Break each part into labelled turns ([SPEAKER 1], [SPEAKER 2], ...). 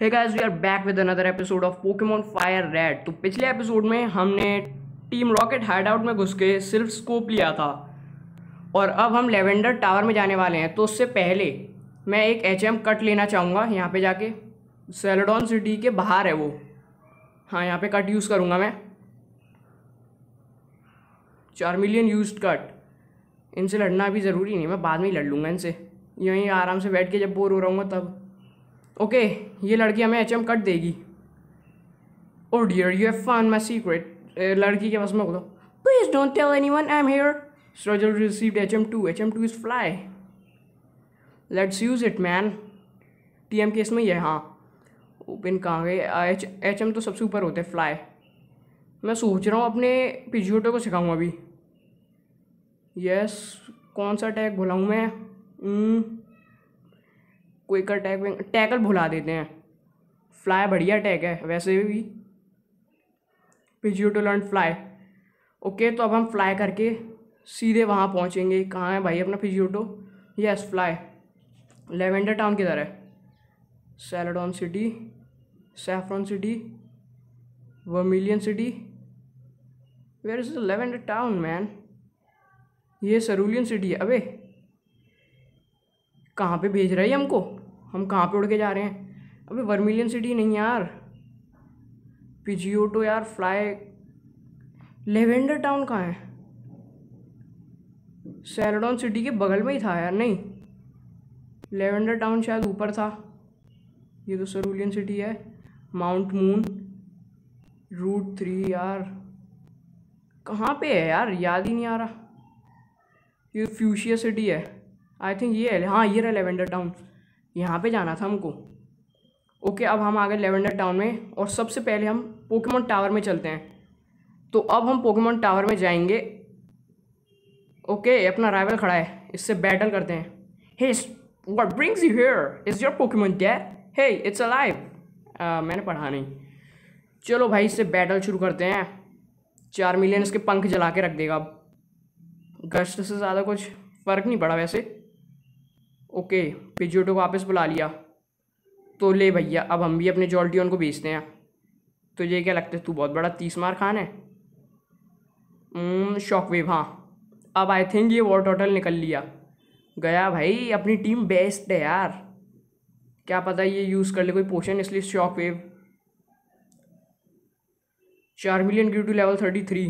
[SPEAKER 1] Hey guys we are back with another episode of Pokemon Fire Red तो पिछले episode में हमने team rocket hide out में घुस के सिर्फ़ स्कोप लिया था। और अब हम लेवेंडर टावर में जाने वाले हैं। तो उससे पहले मैं एक एच एम कट लेना चाहूँगा यहाँ पे जाके। सेलेडॉन सिटी के बाहर है वो। हाँ यहाँ पे कट यूज़ करूँगा मैं। चार मिलियन यूज़ कट इनसे लड़ना अभी ज़रूरी नहीं, मैं बाद में ही लड़ लूँगा इनसे। यहीं आराम से बैठ के जब बोर हो रहा हूँ तब। ओके, ये लड़की हमें एच एम कट देगी। ओ dear you have fun my secret लड़की के पास में बोलो। Please don't tell anyone I am here struggle received H M two H M two is fly let's use it man T M case में ये हाँ open कहाँ गए? एच एच एम तो सबसे ऊपर होते हैं फ्लाई मैं सोच रहा हूँ अपने पिजियोटो को सिखाऊँ अभी। यस कौन सा टैग भुलाऊँ मैं? क्विक अटैक टैकल भुला देते हैं। फ्लाई बढ़िया टैग है, वैसे भी। पिजियोटो लर्न फ्लाई ओके तो अब हम फ्लाई करके सीधे वहाँ पहुँचेंगे। कहाँ है भाई अपना Pidgeotto yes fly Lavender town किधर है? Celadon city Saffron city Vermilion city where is Lavender town man ये सरूलियन सिटी है। अबे कहाँ पे भेज रहा है हमको? हम कहाँ पे उड़ के जा रहे हैं? अबे वर्मिलियन सिटी नहीं यार। पिजियोटो यार फ्लाई लेवेंडर टाउन कहाँ है? सैलडॉन सिटी के बगल में ही था यार, नहीं? लेवेंडर टाउन शायद ऊपर था। ये तो सरूलियन सिटी है। माउंट मून रूट थ्री यार। कहाँ पे है यार? याद ही नहीं आ रहा। ये फ्यूशिया सिटी है। आई थिंक ये है। हाँ ये रहा लेवेंडर टाउन यहाँ पे जाना था हमको। ओके अब हम आ गए लेवेंडर टाउन में और सबसे पहले हम पोकेमोन टावर में चलते हैं। तो अब हम पोकेमोन टावर में जाएँगे। ओके अपना राइवल खड़ा है। इससे बैटल करते हैं। Hey what brings you here is your Pokemon dead hey it's alive मैंने पढ़ा नहीं। चलो भाई, इससे बैटल शुरू करते हैं। चार मिलियन इसके पंख जला के रख देगा अब। गश्त से ज़्यादा कुछ फ़र्क नहीं पड़ा वैसे। ओके पिजियोटो को वापस बुला लिया। तो ले भैया, अब हम भी अपने जॉल्टियन को बेचते हैं। तो ये क्या लगता है, तू बहुत बड़ा तीस मार खान है? शॉक वेव हाँ। अब आई थिंक ये वॉर टोटल निकल लिया। गया भाई, अपनी टीम बेस्ट है यार। क्या पता ये यूज़ कर ले कोई पोशन इसलिए shock wave Charmeleon give to level thirty three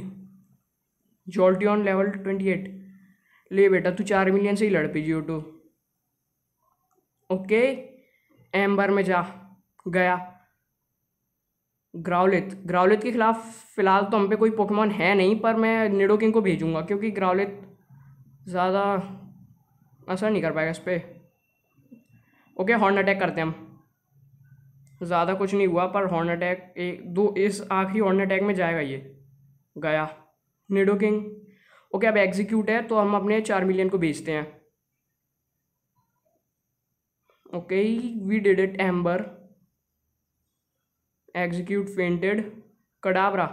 [SPEAKER 1] Jolteon level twenty eight ले बेटा, तू चार मिलियन से ही लड़ Pidgeotto okay, amber में जा, गया। ग्राउलित ग्राउलित के खिलाफ फ़िलहाल तो हम पे कोई पोकेमॉन है नहीं, पर मैं निडो किंग को भेजूँगा, क्योंकि ग्राउलित ज़्यादा असर नहीं कर पाएगा इस पर ओके, हॉर्न अटैक करते हैं हम। ज़्यादा कुछ नहीं हुआ, पर हॉर्न अटैक एक दो, इस आखिरी हॉर्न अटैक में जाएगा ये। गया। Nidoking. ओके, अब एग्जीक्यूट है तो हम अपने चार मिलियन को भेजते हैं। Okay we did it ember Exeggcute fainted Kadabra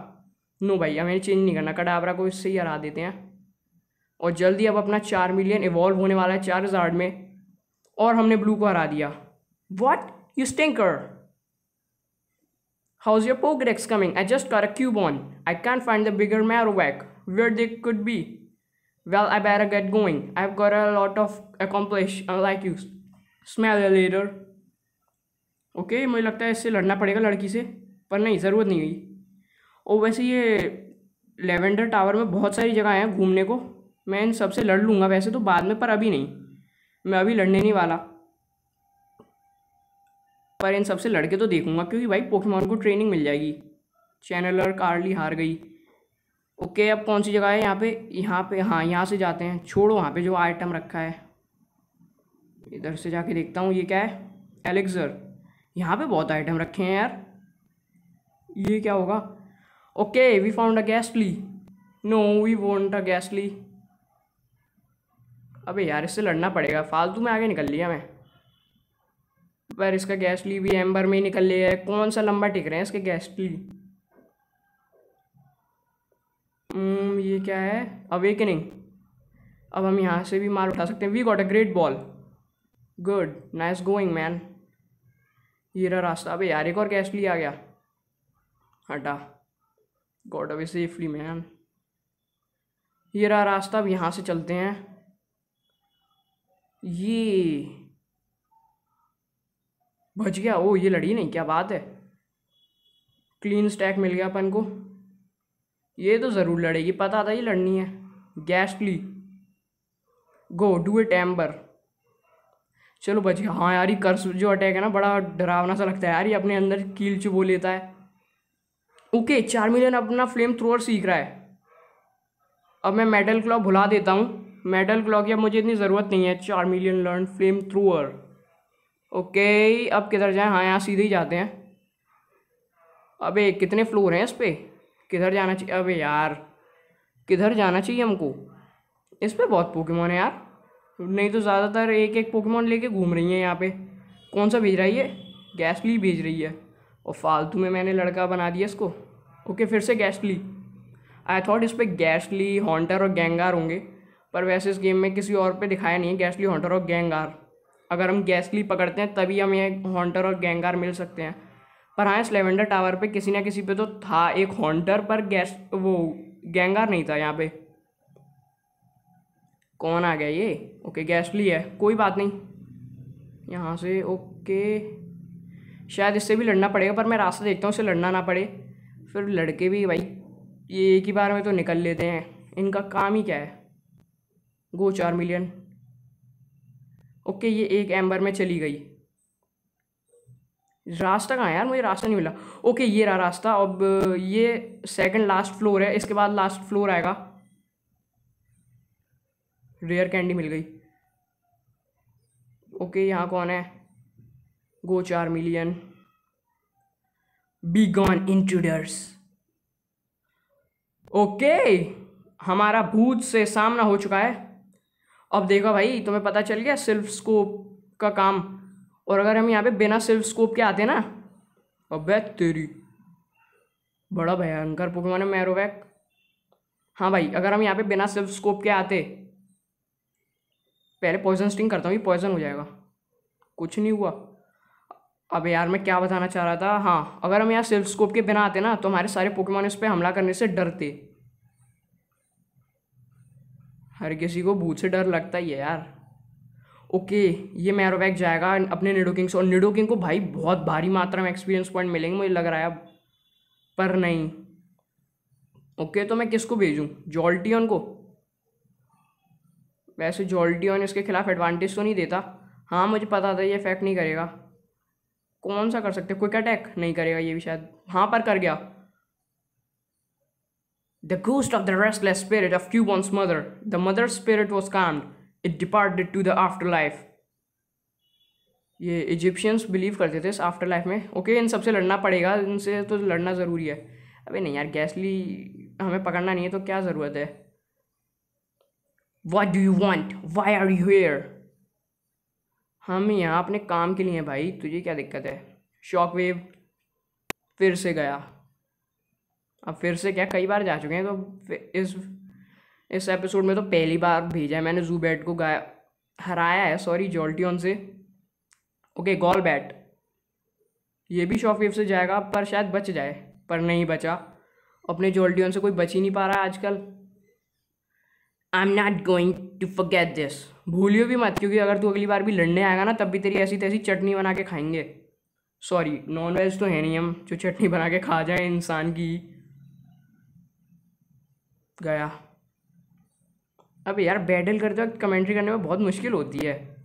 [SPEAKER 1] no भाई हमें चेंज नहीं करना। कडाबरा को इससे ही हरा देते हैं। और जल्दी अब अपना चार मिलियन इवॉल्व होने वाला है चार हज़ार में। और हमने ब्लू को हरा दिया। What you stinker is your Pokedex coming I just got a I can find the bigger the bigger Marowak. Where they could be? Well, I better get going. I've got a lot of accomplish, like you. Smell later okay, मुझे लगता है इससे लड़ना पड़ेगा लड़की से, पर नहीं, ज़रूरत नहीं हुई। और वैसे ये लेवेंडर टावर में बहुत सारी जगह हैं घूमने को। मैं इन सबसे लड़ लूँगा वैसे तो बाद में, पर अभी नहीं। मैं अभी लड़ने नहीं वाला। पर इन सबसे लड़के तो देखूँगा, क्योंकि भाई पोकेमॉन को ट्रेनिंग मिल जाएगी। चैनलर कार्ली हार गई। ओके, अब कौन सी जगह है यहाँ पे? यहाँ पे हाँ यहाँ से जाते हैं। छोड़ो, वहाँ पे जो आइटम रखा है। इधर से जाके देखता हूँ, ये क्या है? एलेक्सर यहाँ पे बहुत आइटम रखे हैं यार। ये क्या होगा? Okay we found a Gastly no we want a Gastly अबे यार, इससे लड़ना पड़ेगा। फालतू में आगे निकल लिया मैं। पर इसका गैसली भी एम्बर में ही निकल लिया है। कौन सा लंबा टिक रहे हैं इसके गैसली ये क्या है? अवेकनिंग अब हम यहाँ से भी मार उठा सकते हैं। We got a great ball good nice going man ये रहा रास्ता। अबे यार, एक और गैसली आ गया। हटा। गॉड अवे सेफली मैन ये रहा रास्ता। अब यहाँ से चलते हैं। ये। बच गया। ओ, ये लड़ी नहीं, क्या बात है? क्लीन स्टैक मिल गया अपन को। ये तो ज़रूर लड़ेगी। पता था ये लड़नी है। Gastly go do it ember चलो बच हाँ यार, ये कर्स जो अटैक है ना, बड़ा डरावना सा लगता है यार, ये अपने अंदर कील चुबो लेता है। ओके चार मिलियन अपना फ्लेम थ्रोअर सीख रहा है। अब मैं मेटल क्लॉक भुला देता हूँ। मेटल क्लॉक की अब मुझे इतनी ज़रूरत नहीं है। Charmeleon learn flamethrower okay अब किधर जाएँ? हाँ यहाँ सीधे ही जाते हैं। अबे, कितने फ्लोर हैं इस पर किधर जाना चाहिए अबे यार, किधर जाना चाहिए हमको? इस पर बहुत पोकेमोन है यार। नहीं तो ज़्यादातर एक एक पोकेमोन लेके घूम रही हैं यहाँ पे। कौन सा भेज रही है? गैसली भेज रही है। और फालतू में मैंने लड़का बना दिया इसको। ओके, फिर से गैसली आई थॉट इस पर गैसली हॉन्टर और गैंगार होंगे, पर वैसे इस गेम में किसी और पे दिखाया नहीं है गैसली हॉन्टर और गैंगार अगर हम गैसली पकड़ते हैं, तभी हम ये हॉन्टर और गैंगार मिल सकते हैं। पर हाँ इस लेवेंडर टावर पे किसी ना किसी पे तो था एक हॉन्टर पर गैस वो गैंगार नहीं था यहाँ पे। कौन आ गया ये? ओके गैसली है। कोई बात नहीं। यहाँ से ओके शायद इससे भी लड़ना पड़ेगा, पर मैं रास्ता देखता हूँ उससे लड़ना ना पड़े। फिर लड़के भी, भाई, ये एक ही बार में तो निकल लेते हैं। इनका काम ही क्या है? गो चार मिलियन ओके ये एक एम्बर में चली गई। रास्ता कहाँ यार? मुझे रास्ता नहीं मिला। ओके ये रहा रास्ता। अब ये सेकंड लास्ट फ्लोर है। इसके बाद लास्ट फ्लोर आएगा। रेयर कैंडी मिल गई। ओके यहाँ कौन है? Go Charmeleon be gone intruders okay हमारा भूत से सामना हो चुका है। अब देखो भाई, तुम्हें पता चल गया सिल्फ स्कोप का काम। और अगर हम यहाँ पे बिना सिल्फ स्कोप के आते ना, अबे तेरी। बड़ा भयंकर पोकेमोन है मैरोवैक हाँ भाई, अगर हम यहाँ पे बिना सिल्फ स्कोप के आते पहले पॉइजन स्टिंग करता हूँ, ये पॉइजन हो जाएगा। कुछ नहीं हुआ। अब यार मैं क्या बताना चाह रहा था? हाँ अगर हम यहाँ सेल्फ स्कोप के बिना आते ना तो हमारे सारे पोकेमोन इस पर हमला करने से डरते। हर किसी को भूत से डर लगता ही है यार। ओके, ये मैरोवैक जाएगा अपने निडो किंग से, और निडो किंग को भाई बहुत भारी मात्रा में एक्सपीरियंस पॉइंट मिलेंगे, मुझे लग रहा है अब। पर नहीं। ओके तो मैं किसको भेजूँ? जॉल्टियन को? वैसे जॉल्टियन इसके खिलाफ एडवांटेज तो नहीं देता। हाँ मुझे पता था ये इफ़ेक्ट नहीं करेगा। कौन सा कर सकते? क्विक अटैक नहीं करेगा ये भी शायद। हाँ पर कर गया। The ghost of the restless spirit of Cubone's mother the mother spirit was calmed it departed to the afterlife ये इजिप्शियंस बिलीव करते थे इस आफ्टर लाइफ में। ओके इन सबसे लड़ना पड़ेगा। इनसे तो लड़ना ज़रूरी है। अबे नहीं यार गैसली हमें पकड़ना नहीं है तो क्या ज़रूरत है? What do you want why are you here हम यहाँ अपने काम के लिए हैं भाई, तुझे क्या दिक्कत है? शॉक वेव फिर से गया। अब फिर से क्या? कई बार जा चुके हैं तो इस इस एपिसोड में तो पहली बार भेजा है मैंने जू बैट को गाया, हराया है सॉरी जॉल्टियन से। ओके गॉल बैट ये भी शॉक वेव से जाएगा, पर शायद बच जाए, पर नहीं बचा। अपने जॉल्टियन से कोई बच ही नहीं पा रहा है आजकल। I am not going to forget this भूलियो भी मत, क्योंकि अगर तू अगली बार भी लड़ने आएगा ना, तब भी तेरी ऐसी तैसी चटनी बना के खाएँगे। सॉरी नॉन वेज तो है नहीं हम, जो चटनी बना के खा जाए इंसान की। गया। अब यार, बैटल करते वक्त कमेंट्री करने में बहुत मुश्किल होती है।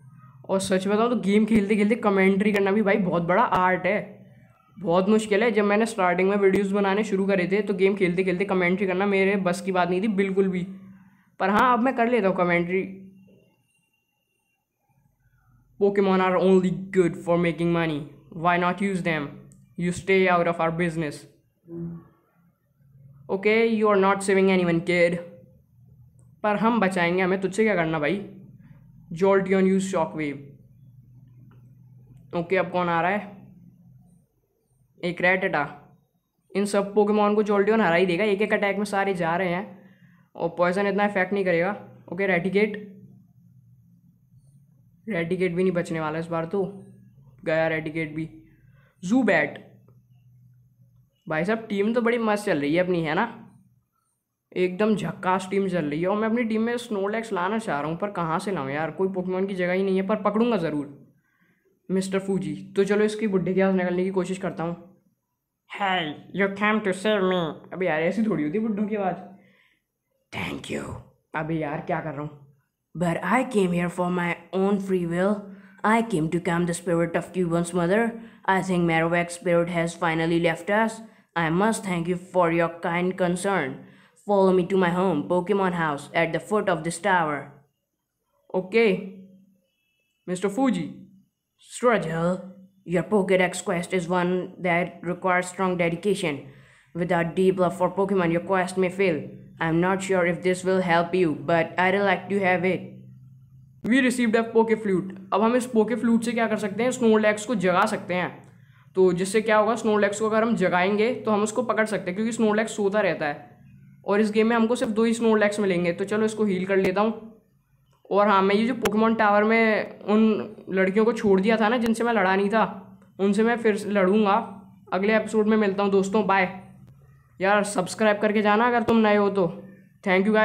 [SPEAKER 1] और सच बताऊँ तो गेम खेलते खेलते कमेंट्री करना भी भाई बहुत बड़ा आर्ट है। बहुत मुश्किल है। जब मैंने स्टार्टिंग में वीडियोस बनाने शुरू करे थे तो गेम खेलते खेलते कमेंट्री करना मेरे बस की बात नहीं थी, बिल्कुल भी। पर हाँ अब मैं कर लेता हूँ commentary Poke Pokemon are only good for making money why not use them you stay out of our business okay you are not saving anyone care पर हम बचाएँगे, हमें तुझसे क्या करना भाई? Jolteon use shock wave okay अब कौन आ रहा है? एक रेटा इन सब पोकेमोन को जोल्टी ऑन हरा ही देगा एक एक अटैक में सारे जा रहे हैं। और पॉइजन इतना इफ़ेक्ट नहीं करेगा। ओके रेडिकेट रेडिकेट भी नहीं बचने वाला इस बार तो। गया रेडिकेट भी। जू बैट भाई साहब टीम तो बड़ी मस्त चल रही है अपनी, है ना? एकदम झक्कास टीम चल रही है। और मैं अपनी टीम में स्नोलैक्स लाना चाह रहा हूँ, पर कहाँ से लाऊं यार? कोई पोकेमोन की जगह ही नहीं है, पर पकड़ूँगा ज़रूर। मिस्टर फूजी तो चलो इसकी बुढ़े की आवाज़ निकलने की कोशिश करता हूँ। Hey you came to save me अभी यार, ऐसी थोड़ी होती है बुढ़ों की आवाज़। थैंक यू अभी यार क्या कर रहा हूँ But I came here for my own free will. I came to calm the spirit of Cuban's mother. I think Marowak's spirit has finally left us. I must thank you for your kind concern. Follow me to my home, Pokemon House, at the foot of this tower. Okay. Mr. Fuji. Struggle. Your Pokedex quest is one that requires strong dedication. Without deep love for Pokemon, your quest may fail. I'm not sure if this will help you, but I'd like to have it. We received a Poke Flute अब हम इस पोके flute से क्या कर सकते हैं? Snow lakhs को जगा सकते हैं। तो जिससे क्या होगा? स्नो लैक्स को अगर हम जगाएँगे तो हम उसको पकड़ सकते हैं क्योंकि स्नो लैक्स सोता रहता है। और इस गेम में हमको सिर्फ़ दो ही स्नो लैक्स मिलेंगे। तो चलो इसको हील कर लेता हूँ। और हाँ मैं ये जो पोकेमॉन टावर में उन लड़कियों को छोड़ दिया था ना जिनसे मैं लड़ा नहीं था उनसे मैं फिर लड़ूँगा। अगले एपिसोड में मिलता हूँ दोस्तों बाय यार सब्सक्राइब करके जाना अगर तुम नए हो तो। Thank you guys